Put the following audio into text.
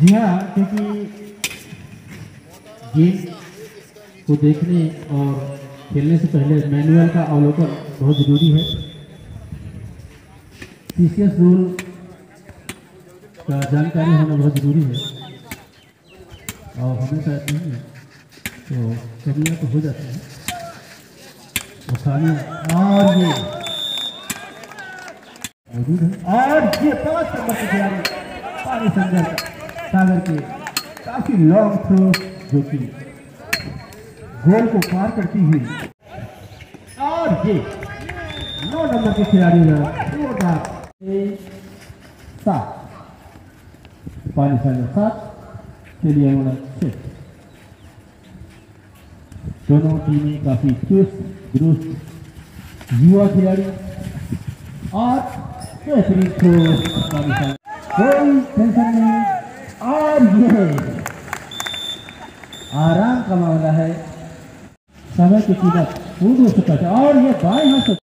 जी हाँ क्योंकि गेम को देखने और खेलने से पहले मैनुअल का अवलोकन बहुत ज़रूरी है। टीसीएस रूल का जानकारी होना बहुत ज़रूरी है। और हमेशा नहीं है तो कमियाँ तो हो जाती हैं। और ये। है। और ये पाँच नंबर की खिलाड़ी, पानी संजर सागर के काफ़ी लॉन्ग थ्रो जो कि गोल को पार करती हुई। और ये नौ नंबर के खिलाड़ी है, जोरदार। सात। पानी संजर सात। चलिए उन्होंने छः दोनों टीमें काफ़ी चुस्त, दुरुस्त युवा खिलाड़ी। और बेहतरीन थ्रो पाकिस्तान कोई टेंशन नहीं और ये आराम का मामला है। समय की कीमत पूर्ण हो चुका था और ये बाएँ हाथ से